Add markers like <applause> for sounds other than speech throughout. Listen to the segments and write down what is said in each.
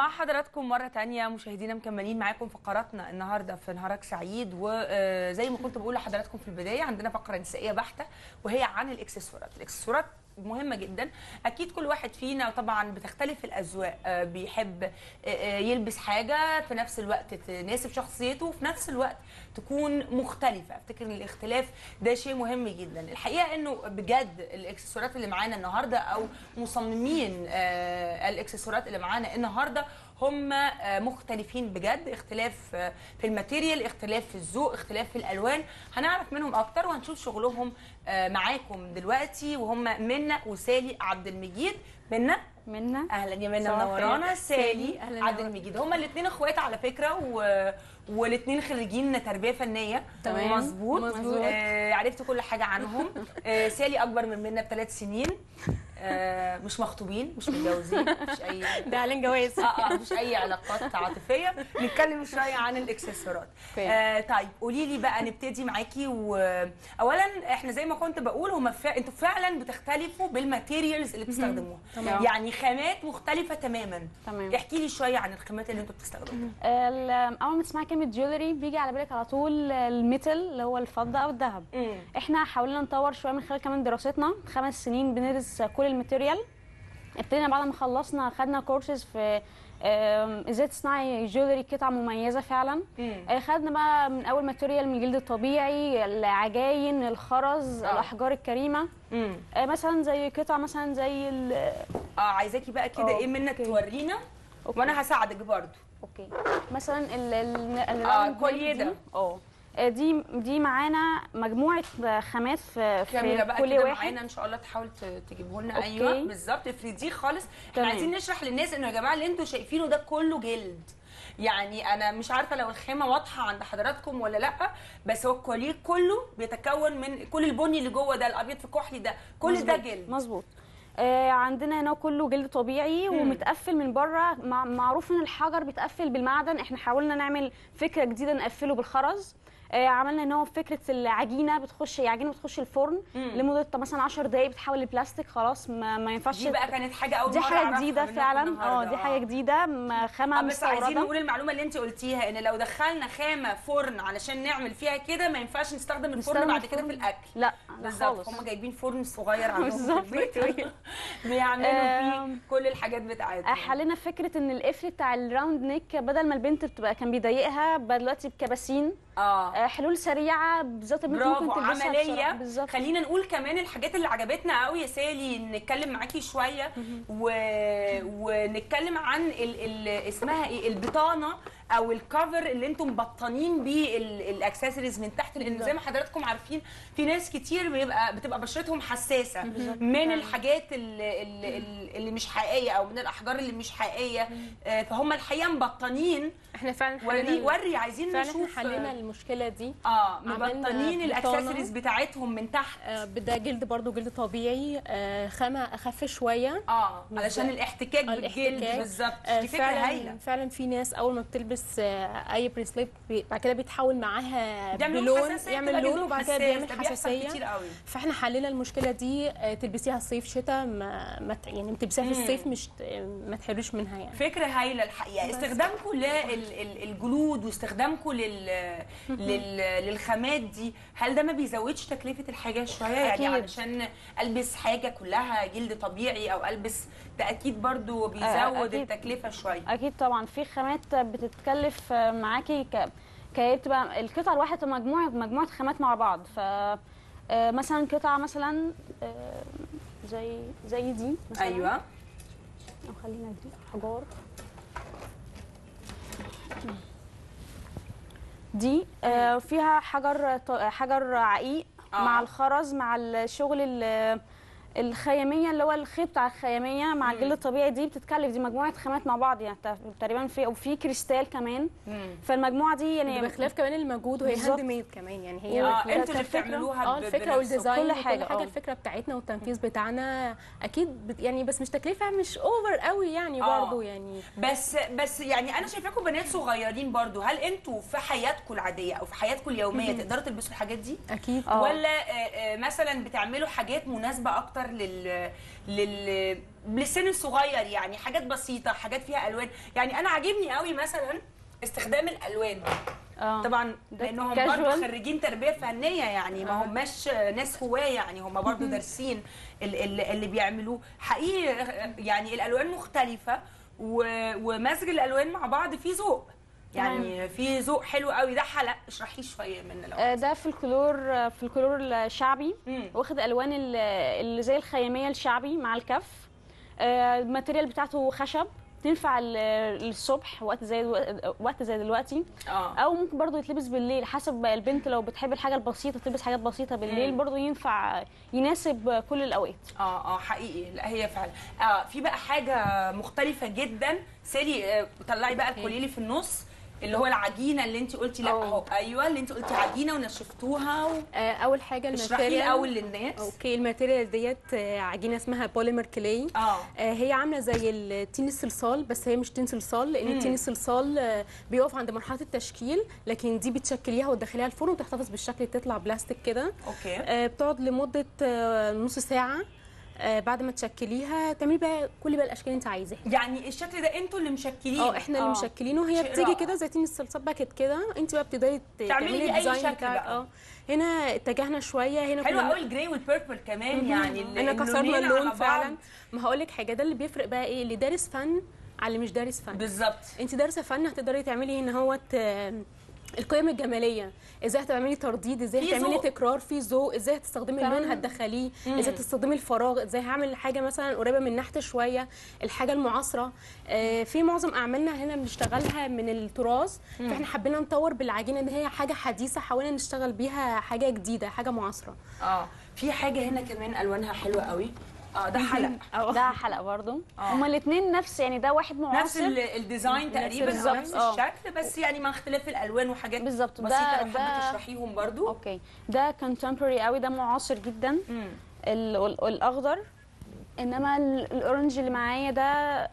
مع حضراتكم مرة تانية مشاهدينا مكملين معاكم فقراتنا النهاردة في نهارك سعيد. وزي ما كنت بقول لحضراتكم في البداية عندنا فقرة نسائية بحتة وهي عن الإكسسوارات. الإكسسوارات مهمة جدا. أكيد كل واحد فينا طبعا بتختلف الأذواق. آه، بيحب آه، آه، يلبس حاجة في نفس الوقت تناسب شخصيته وفي نفس الوقت تكون مختلفة. أفتكر إن الاختلاف ده شيء مهم جدا. الحقيقة إنه بجد الإكسسوارات اللي معانا النهاردة أو مصممين الإكسسوارات اللي معانا النهاردة هم آه، مختلفين بجد. اختلاف آه، في الماتيريال اختلاف في الذوق اختلاف في الألوان. هنعرف منهم أكتر وهنشوف شغلهم آه، معاكم دلوقتي. وهم منى وسالي عبد المجيد. منى منا أهلا يا منى منورانا. سالي عبد المجيد. هما الاثنين إخوات على فكرة و... والاثنين خريجين تربية فنية. تمام. مظبوط. آه عرفت كل حاجة عنهم. <laughs> آه سالي أكبر من منى بثلاث سنين. مش مخطوبين مش متجوزين مش أي <laughs> ده إعلان جواز. آه آه مفيش أي علاقات عاطفية. نتكلم شوية عن الإكسسوارات. آه طيب قولي لي بقى نبتدي معاكي. واولا إحنا زي ما كنت بقول هم فا... أنتوا فعلا بتختلفوا بال materials اللي بتستخدموها. يعني خامات مختلفة تماما. تمام. احكي لي شوية عن الخامات اللي أنتوا بتستخدموها. أول ما تسمعي كلمة jewelry بيجي على بالك على طول ال metal اللي هو الفضة أو الذهب. إحنا حاولنا نطور شوية من خلال كمان دراستنا. خمس سنين بندرس كل ال material ابتدينا بعد ما خلصنا خدنا كورسز في إزاي تصنعي jewelry قطع مميزة فعلا. آه، خدنا بقى من أول material من الجلد الطبيعي العجاين الخرز آه. الأحجار الكريمة مم. آه، مثلا زي قطع مثلا زي ال- آه عايزاكي بقى كده آه، إيه منك okay. تورينا أوكي. وأنا هساعدك برضو okay مثلا ال ال آه، كوليه دي- ده. آه آه، دي دي معانا مجموعة خامات في في بقى كل واحد. معانا إن شاء الله تحاول تجيبه لنا. أيوه بالظبط. افرديه خالص. إحنا. عايزين نشرح للناس إنه يا جماعة اللي أنتوا شايفينه ده كله جلد. يعني أنا مش عارفة لو الخامه واضحة عند حضراتكم ولا لأ بس هو الكوليه كله بيتكون من كل البني اللي جوه ده الأبيض في كحلي ده كل ده مظبوط، جلد. مظبوط. آه عندنا هنا كله جلد طبيعي ومتقفل من بره. مع معروف إن الحجر بيتقفل بالمعدن. إحنا حاولنا نعمل فكرة جديدة نقفله بالخرز. آه عملنا ان هو فكرة العجينة بتخش عجينه بتخش الفرن مم. لمدة مثلا 10 دقائق بتتحول لبلاستيك خلاص ما, ما ينفعش دي بقى كانت حاجة أول دي حاجة جديدة فعلا. آه. دي حاجة جديدة م- خامة بس عايزين نقول المعلومة اللي انت قلتيها إن لو دخلنا خامة فرن علشان نعمل فيها كده ما ينفعش نستخدم الفرن بعد كده. في الأكل. لا بالظبط. خالص. هم جايبين فرن صغير عندهم في البيت. <laughs> بيعملوا فيه كل الحاجات بتاعتهم. حلينا فكرة إن القفل بتاع ال round neck بدل ما البنت بتبقى كان بيضايقها دلوقتي بكباسين. آه، حلول سريعة بالظبط برافو عملية. بالظبط. خلينا نقول كمان الحاجات اللي عجبتنا قوي يا سالي نتكلم معاكي شوية. و... ونتكلم عن ال... ال... اسمها إيه؟ البطانة. أو ال cover اللي أنتم مبطنين بيه ال- الاكسسوارز من تحت لأن زي ما حضراتكم عارفين في ناس كتير بيبقى بتبقى بشرتهم حساسة من الحاجات اللي, اللي, اللي مش حقيقية أو من الأحجار اللي مش حقيقية. آه، فهم الحقيقة مبطنين. إحنا فعلا وري وري عايزين فعلا نشوف. حلينا المشكلة دي. آه مبطنين. الاكسسوارز بتاعتهم من تحت. آه، ده جلد برضو جلد طبيعي. آه، خامة أخف شوية. آه. علشان الاحتكاك بالجلد. بالظبط. آه، فعلا هايلة. فعلا في ناس أول ما بتلبس آه، أي بريسليت بعد كده بيتحول معاها بلون يعمل لون وبعد كده بيعمل حساسية. كتير قوي. فإحنا حلينا المشكلة دي آه، تلبسيها صيف شتاء ما, ما يعني تلبسيها في. الصيف مش ما تحرش منها يعني. فكرة هايلة الحقيقة. استخدامكم للجلود واستخدامكم لل... لل... للخامات دي هل ده ما بيزودش تكلفة الحاجة شوية؟ يعني. علشان ألبس حاجة كلها جلد طبيعي أو ألبس ده أكيد برضو بيزود أكيد. التكلفة شوية. أكيد طبعا. في خامات بتتكلف آه، معاكي ك كهي بتبقى القطعه الواحده مجموعه مجموعة خامات مع بعض. ف آه، مثلا قطعة مثلا آه، زي زي دي مثلا. أيوه. أو خلينا دي حجار. دي آه، فيها حجر حجر عقيق آه. مع الخرز مع الشغل ال- الخيامية اللي هو الخيط بتاع الخيامية مع الجلد الطبيعي دي بتتكلف دي مجموعة خامات مع بعض يعني تق- تقريبا في وفي كريستال كمان مم. فالمجموعة دي يعني بخلاف كمان المجهود وهي. handmade كمان يعني هي آه أنتوا اللي. بتعملوها آه الفكرة. وال design كل وكل حاجة، حاجة آه. الفكرة بتاعتنا والتنفيذ بتاعنا أكيد يعني بس مش تكلفة مش over قوي يعني آه. برضه يعني بس بس يعني أنا شايفاكم بنات صغيرين برضو هل أنتوا في حياتكم العادية أو في حياتكم اليومية تقدروا تلبسوا الحاجات دي أكيد آه. ولا آه، مثلا بتعملوا حاجات مناسبة أكتر أكتر لل لل للسن الصغير يعني حاجات بسيطة حاجات فيها ألوان. يعني أنا عاجبني قوي مثلا استخدام الألوان. آه. طبعا لأنهم. برضه خريجين تربية فنية يعني ما آه. هماش ناس هواة يعني هم برضه <laughs> دارسين ال- ال- اللي بيعملوه. حقيقي يعني الألوان مختلفة ومزج الألوان مع بعض فيه ذوق. يعني في ذوق حلو قوي. ده حلق اشرحي شوية من لو آه، ده فلكلور آه، فلكلور الشعبي. واخد ألوان ال- اللي زي الخيامية الشعبي مع الكف. آه، ال material بتاعته خشب. تنفع ال- الصبح وقت زي وقت زي دلوقتي. آه. أو ممكن برضو يتلبس بالليل. حسب البنت لو بتحب الحاجة البسيطة تلبس حاجات بسيطة بالليل مم. برضو ينفع يناسب كل الأوقات. آه آه حقيقي. لا هي فعلا. آه في بقى حاجة مختلفة جدا. سالي آه، طلعي بقى الكوليه اللي في النص. اللي هو العجينة اللي انت قلتي لا أوه. اهو أيوه اللي انت قلتي عجينة ونشفتوها و... آه، أول حاجة اشرحي ال material. الأول للناس. okay ال material ديت آه، عجينة اسمها polymer clay آه. آه، هي عاملة زي الطين الصلصال بس هي مش طين صلصال لأن الطين الصلصال آه، بيقف عند مرحلة التشكيل لكن دي بتشكليها وتدخليها الفرن وتحتفظ بالشكل تطلع بلاستيك كده. okay. آه، بتقعد لمدة آه، نص ساعة. آه، بعد ما تشكليها تعملي بقى كل بقى الأشكال اللي انت عايزاها. يعني الشكل ده أنتوا اللي مشكلينه؟ آه إحنا اللي آه. مشكلينه. هي بتيجي. كده زي تين الصلصال packet كده. انت بقى بتقدري ت- تعملي ال design شكل بتاعك. بقى. آه هنا اتجهنا شوية. هنا حلو قوي ال gray وال purple كمان يعني انا كسرنا اللون. فعلا. ما هقول لك حاجة ده اللي بيفرق بقى إيه؟ اللي دارس فن على اللي مش دارس فن. بالظبط. انت دارسة فن هتقدري تعملي هنا هوت آه، القيم الجمالية. إزاي هتعملي ترديد؟ إزاي هتعملي. تكرار؟ في ذوق. إزاي هتستخدمي اللون. هتدخليه إزاي تستخدمي الفراغ؟ إزاي هعمل حاجة مثلا قريبة من نحت شوية؟ الحاجة المعاصرة. آه، في معظم أعمالنا هنا بنشتغلها من التراث. فإحنا حبينا نطور بالعجينة دي هي حاجة حديثة حاولنا نشتغل بيها حاجة جديدة حاجة معاصرة. آه. في حاجة هنا كمان ألوانها حلوة قوي. آه ده حلق <laughs> ده حلقة برضو. آه. هما الاثنين نفس يعني ده واحد نفس معاصر ال- ال design تقريبا أو نفس آه. الشكل بس يعني مع اختلاف الألوان وحاجات بالظبط، ده- بسيطة لو ده- حابة تشرحيهم برضو. okay. ده contemporary قوي ده معاصر جدا. مم. ال- ال- الاخضر إنما ال- ال orange اللي معايا ده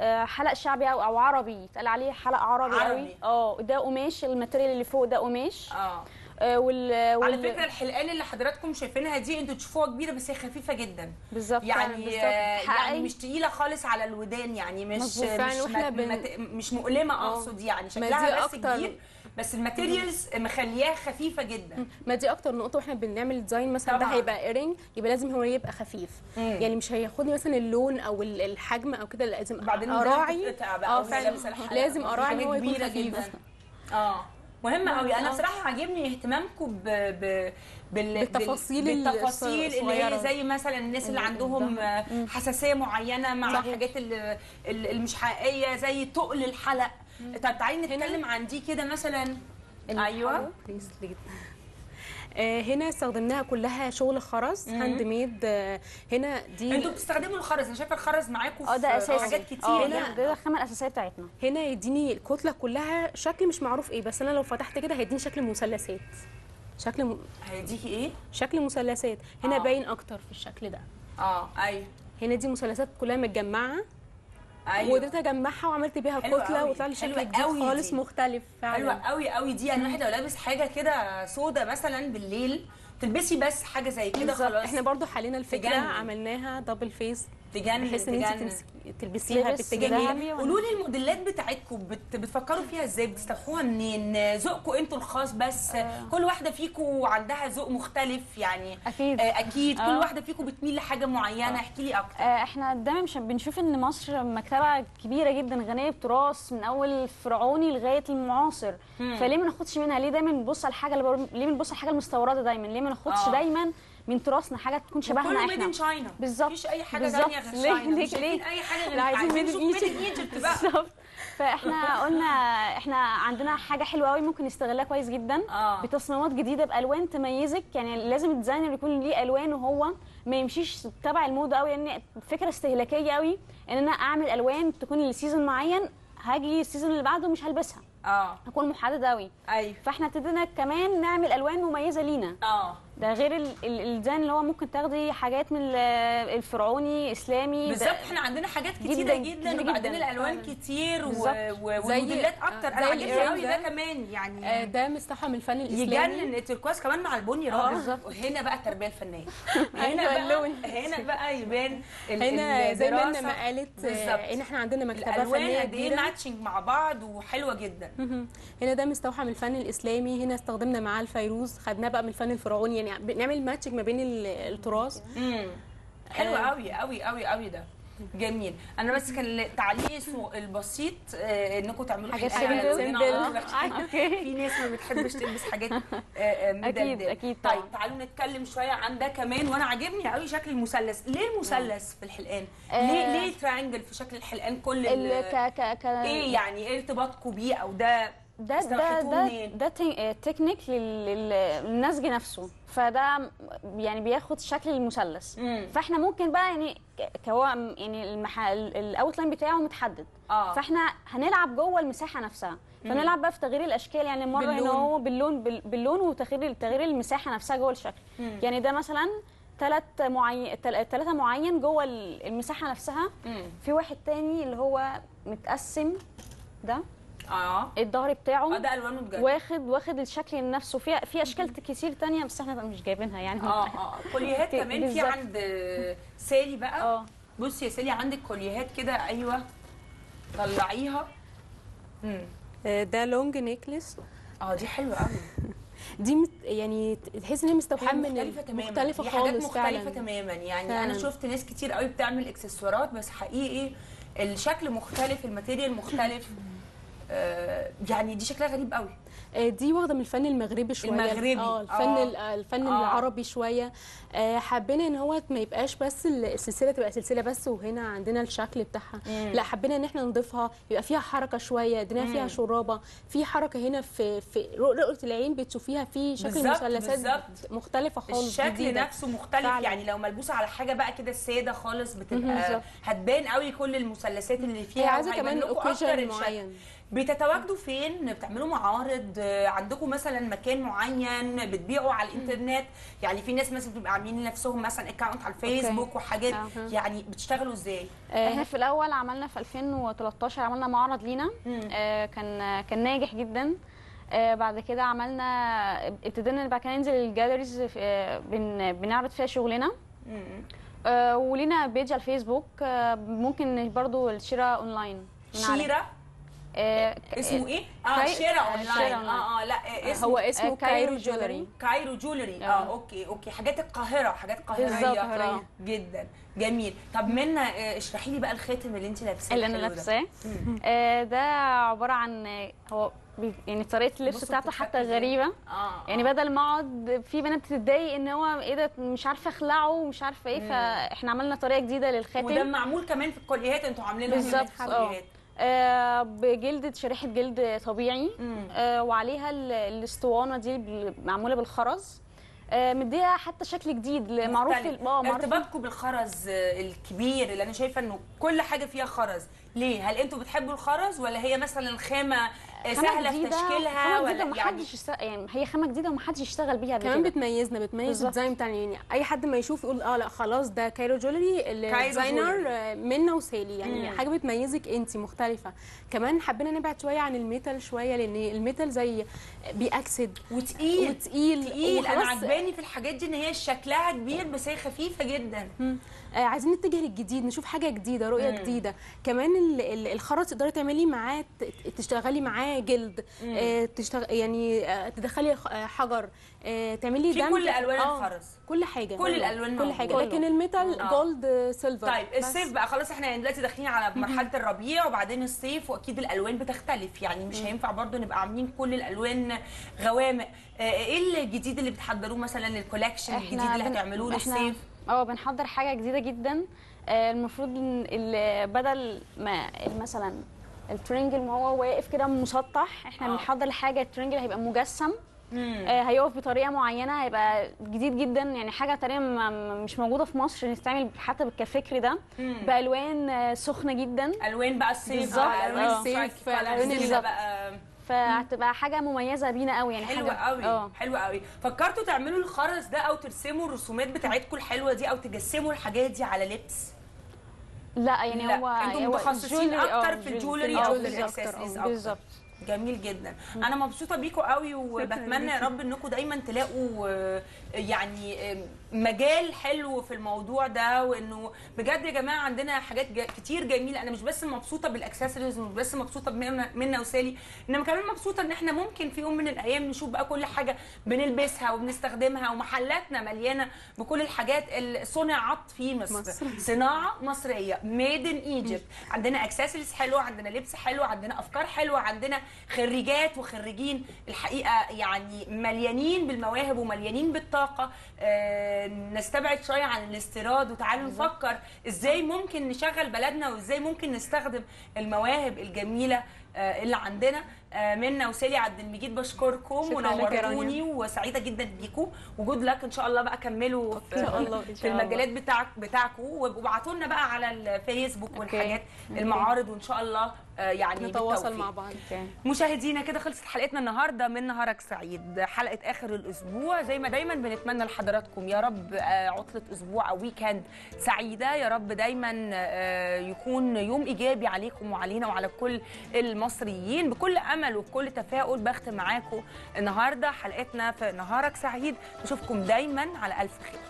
آه، حلق شعبي أو أو عربي. يتقال عليه حلق عربي, عربي. قوي آه ده قماش ال material اللي فوق ده قماش. آه. آه، وال على وال- فكرة الحلقان اللي حضراتكم شايفينها دي أنتوا تشوفوها كبيرة بس هي خفيفة جدا بالظبط يعني بالظبط. آه، يعني. مش تقيلة خالص على الودان يعني مش مش مت- بن- مت- مش مؤلمة آه. أقصد يعني شكلها بس أكتر. كبير بس ال materials مخلياها خفيفة جدا ما دي أكتر نقطة وإحنا بنعمل design مثلا ده. هيبقى earring يبقى لازم هو يبقى خفيف مم. يعني مش هياخدني مثلا اللون أو ال- الحجم أو كده لازم أراعي آه فعلا. لازم أراعي إن هو يكون خفيف جداً. آه مهمة قوي أنا. بصراحة عاجبني اهتمامكم ب... ب... بال... بالتفاصيل بال... بالتفاصيل اللي هي. زي مثلا الناس اللي عندهم حساسية معينة مع. الحاجات ال- ال- المش حقيقية زي تقل الحلق. طب تعالي نتكلم عن دي كده مثلا. أيوه. هنا استخدمناها كلها شغل خرز handmade آه، هنا دي أنتوا بتستخدموا الخرز أنا شايفة الخرز معاكم ده في أساسي. حاجات كتير. آه. ده, ده الخامة الأساسية بتاعتنا. هنا يديني الكتلة كلها شكل مش معروف إيه بس أنا لو فتحت كده هيديني شكل مثلثات. شكل م... هيديكي إيه؟ شكل مثلثات. هنا آه. باين أكتر في الشكل ده. آه أيوه. هنا دي مثلثات كلها متجمعة. أيوه وقدرت أجمعها وعملت بيها كتلة. وطلع لي شكل جديد خالص دي. مختلف فعلا حلوة قوي قوي دي يعني الواحد لو لابس حاجة كده سودا مثلا بالليل تلبسي بس حاجة زي كده. خلاص إحنا برضو حلينا الفكرة. عملناها دبل فيس تجنن بحيث إن انت تلبسيها تلبس باتجاه قولوا لي الموديلات بتاعتكم بت... بتفكروا فيها إزاي؟ بتستوحوها منين؟ ذوقكم أنتوا الخاص بس؟ كل واحدة فيكم عندها ذوق مختلف يعني. أكيد. آه، أكيد. كل آه. واحدة فيكم بتميل لحاجة معينة. احكي لي أكتر. آه، إحنا دايما مش بنشوف إن مصر مكتبة كبيرة جدا غنية بتراث من أول الفرعوني لغاية المعاصر. فليه ما ناخدش منها؟ ليه دايما بنبص على الحاجة اللي. ليه بنبص على الحاجة المستوردة دايما؟ ليه ما ناخدش آه. دايما من تراثنا حاجة تكون شبهنا إحنا. ان شاينا بالظبط. مفيش أي حاجة. ثانية غير ليه- شاينا ليه- شايفين ليه؟ أي حاجة غير لا، عايزين عايزين made in نشوف ميد إن Egypt. إيجيبت بقى. بالظبط. فإحنا قلنا إحنا عندنا حاجة حلوة قوي ممكن نستغلها كويس جدا. آه. بتصميمات جديدة بألوان تميزك. يعني لازم الديزاينر يكون ليه ألوان وهو ما يمشيش تبع الموضه قوي لأن فكرة استهلاكية قوي إن أنا أعمل ألوان تكون ل season معين هاجي ال season اللي بعده مش هلبسها. آه. هكون محددة قوي أيوه. فإحنا ابتدينا كمان نعمل ألوان مميزة لينا. آه. ده غير ال- ال- ال design اللي هو ممكن تاخدي حاجات من ال- الفرعوني إسلامي بالظبط إحنا عندنا حاجات كتيرة جداً، جدا, كتير وبعدين جداً. الالوان. كتير وموديلات أكتر آه، أنا زي عاجبني قوي ده. كمان يعني آه، ده مستوحى من الفن الإسلامي يجنن التركواز كمان مع البني رائع بالظبط. وهنا بقى التربية الفنية <laughs> هنا أيوة، بقى اللون. هنا بقى يبان هنا زي ما ما قالت بالظبط. آه، إن إحنا عندنا مكتبة فنية قد إيه كبيرة matching مع بعض وحلوة جدا. هنا ده مستوحى من الفن الإسلامي هنا استخدمنا معاه الفيروز خدناه بقى من الفن الفرعوني يعني بنعمل matching ما بين ال- التراث حلو آه. قوي قوي قوي قوي ده جميل أنا بس كان سو- البسيط آه، إنكم تعملوا حاجات. عشان <laughs> okay في ناس ما بتحبش تلبس حاجات آه، آه، <laughs> مدلدلة. أكيد طيب. تعالوا نتكلم شوية عن ده كمان وأنا عاجبني قوي شكل المثلث ليه المثلث في الحلقان آه. ليه ليه triangle في شكل الحلقان كل ال- ال- ك ك ك إيه يعني إيه ارتباطكم بيه أو ده ده ده ده؟ ده تك- آه، تكنيك لل- للنسج نفسه فده يعني بياخد شكل المثلث. فاحنا ممكن بقى يعني كهو يعني المح... ال outline بتاعه متحدد آه فاحنا هنلعب جوه المساحة نفسها فنلعب بقى في تغيير الأشكال يعني مرة باللون. هنا هو باللون بال- باللون وتغيير تغيير المساحة نفسها جوه الشكل مم. يعني ده مثلا ثلاث معين ثلاثة معين جوه ال- المساحة نفسها مم. في واحد تاني اللي هو متقسم ده آه. الظهر بتاعه آه ده ألوانه بجد. واخد واخد الشكل نفسه. في في أشكال كتير تانية بس إحنا مش جايبينها يعني. آه آه كوليهات <laughs> كمان في. عند سالي بقى. آه. بصي يا سالي عندك كوليهات كده أيوه. طلعيها. امم آه، ده long necklace آه دي حلوة قوي <laughs> دي مت يعني تحس إن هي مستوحاة من مختلفة تماما. مختلفة دي حاجات خالص مختلفة فعلا. تماما. يعني فعلا. أنا شفت ناس كتير قوي بتعمل إكسسوارات بس حقيقي الشكل مختلف ال material مختلف. آه <laughs> يعني دي شكلها غريب قوي آه، دي واخدة من الفن المغربي شوية المغربي، آه الفن آه. آه، الفن آه. العربي شوية آه، حبينا إن هو ما يبقاش بس ال- السلسلة تبقى سلسلة بس وهنا عندنا الشكل بتاعها مم. لا حبينا إن إحنا نضيفها يبقى فيها حركة شوية ادينا فيها. شرابة في حركة هنا في في رؤيه العين بتشوفيها في شكل مثلثات. مختلفة خالص الشكل جديدة. نفسه مختلف فعلا. يعني لو ملبوسة على حاجة بقى كده سادة خالص بتبقى. هتبان قوي كل المثلثات اللي فيها عايزة كمان occasion. معين بتتواجدوا فين؟ بتعملوا معارض؟ آه، عندكم مثلا مكان معين بتبيعوا على الإنترنت؟ يعني في ناس مثلا بتبقى عاملين لنفسهم مثلا account على الفيسبوك وحاجات. يعني بتشتغلوا إزاي؟ إحنا في الأول عملنا في 2013 عملنا معرض لينا. آه، كان كان ناجح جدا. آه، بعد كده عملنا ابتدينا بعد كده ننزل ال galleries آه، بن- بنعرض فيها شغلنا. آه، ولينا page على الفيسبوك. آه، ممكن برضو الشراء اونلاين. شيرة؟ آه، اسمه إيه آه آه، اونلاين. آه آه لا آه، اسمه هو آه، اسمه Cairo Jewelry. Cairo Jewelry آه آه. okay okay حاجات القاهرة حاجات قاهرية آه. جدا جميل طب آه، اشرحي لي بقى الخاتم اللي انت لابساه اللي أنا. لابساه. آه، ده عبارة عن آه، هو يعني طريقة اللبس بتاعته حتى. غريبة آه يعني آه. بدل ما أقعد في بنات بتتضايق إن هو إيه ده مش عارفة أخلعه ومش عارفة إيه فإحنا عملنا طريقة جديدة وده للخاتم معمول كمان في الكليات أنتوا عاملينها بالظبط، آه بجلد شريحة جلد طبيعي. آه وعليها ال- الاسطوانة دي معمولة بالخرز مديها حتى شكل جديد معروف آه ارتباطكم بالخرز آه، الكبير اللي أنا شايفة إنه كل حاجة فيها خرز. ليه؟ هل أنتوا بتحبوا الخرز ولا هي مثلا خامة آه، خامة سهلة في جديدة- تشكيلها ولا جديده يعني يشتغل يعني هي خامة جديدة ومحدش يشتغل بيها قبل كمان بتميزنا بتميز. الديزاين بتاعنا. يعني أي حد ما يشوف يقول آه لأ خلاص ده Cairo Jewelry ال designer. آه، منة وسالي. يعني مم. حاجة بتميزك انت مختلفة. كمان حبينا نبعد شوية عن ال metal شوية لأن ال metal زي بيأكسد وتقيل. وتقيل تقيل. أنا وخلاص. عجباني في الحاجات دي إن هي شكلها كبير بس هي خفيفة جدا. عايزين نتجه للجديد نشوف حاجة جديدة رؤية مم. جديدة. كمان ال- ال- الخرز تقدري تعملي معاه تشتغلي معاه جلد آه تشتغل يعني آه تدخلي آه، حجر آه تعملي في دمج. كل ألوان آه، الخرز. كل حاجة. كل الألوان كل حاجة. موجودة. لكن ال metal آه. gold آه، silver طيب بس. الصيف بقى خلاص إحنا دلوقتي داخلين على مرحلة الربيع وبعدين الصيف وأكيد الألوان بتختلف. يعني مش هينفع برضو نبقى عاملين كل الألوان غوامق. آه، إيه الجديد اللي بتحضروه مثلا؟ لل collection الجديد اللي هتعملوه للصيف؟ آه بنحضر حاجة جديدة جدا. آه، المفروض إن بدل ما مثلا ال triangle ما هو واقف كده مسطح إحنا آه. بنحضر حاجة ال triangle هيبقى مجسم. آه، هيقف بطريقة معينة هيبقى جديد جدا. يعني حاجة تقريبا مش موجودة في مصر نستعمل حتى بالكفكر ده. بألوان سخنة جدا. ألوان بقى الصيف بالظبط، ألوان. الصيف الصيف، بقى فهتبقى حاجة مميزة بينا قوي يعني حلوة حاجة قوي آه. حلوة قوي. فكرتوا تعملوا الخرز ده أو ترسموا الرسومات بتاعتكم الحلوة دي أو تجسموا الحاجات دي على لبس؟ لا يعني لا، هو أنتم متخصصين ال jewelry- آه، أكتر في ال jewelry أو في الاكسسوارز آه، أكتر. بالظبط. جميل جدا. أنا مبسوطة بيكم قوي وبتمنى يا رب انكم دايما تلاقوا يعني مجال حلو في الموضوع ده وإنه بجد يا جماعة عندنا حاجات ج- كتير جميلة. أنا مش بس مبسوطة بالاكسسوارز ومش بس مبسوطة منة وسالي إنما كمان مبسوطة إن إحنا ممكن في يوم من الأيام نشوف بقى كل حاجة بنلبسها وبنستخدمها ومحلاتنا مليانة بكل الحاجات اللي صنعت في مصر, مصر. صناعة مصرية made in Egypt عندنا اكسسوارز حلوة عندنا لبس حلو عندنا أفكار حلوة عندنا خريجات وخريجين. الحقيقة يعني مليانين بالمواهب ومليانين بالطاقة. آه نستبعد شوية عن الاستيراد وتعالوا نفكر إزاي ممكن نشغل بلدنا وإزاي ممكن نستخدم المواهب الجميلة آه، اللي عندنا. آه، منة وسالي عبد المجيد بشكركم ونورتوني وسعيدة جدا بيكم. و good luck. إن شاء الله بقى كملوا في, إن شاء الله، في. المجالات بتاعك بتاعكم وابعتوا لنا بقى على الفيسبوك والحاجات okay. المعارض وإن شاء الله آه، يعني نتواصل. مع بعض. مشاهدينا كده خلصت حلقتنا النهارده. من نهارك سعيد. حلقة آخر الأسبوع. زي ما دايما بنتمنى لحضراتكم. يا رب آه، عطلة أسبوع أو weekend سعيدة. يا رب دايما يكون يوم إيجابي عليكم وعلينا وعلى كل المصريين. بكل امل وبكل تفاؤل بختم معاكم النهارده حلقتنا في نهارك سعيد. نشوفكم دايما على ألف خير.